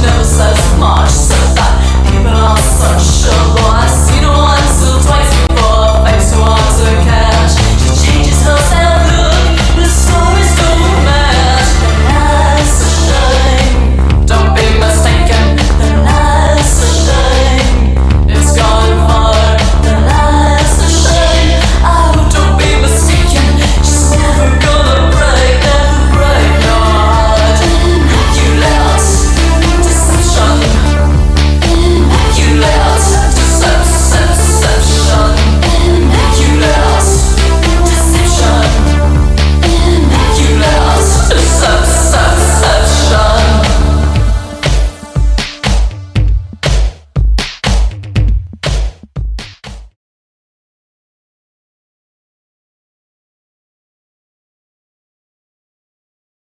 window so much.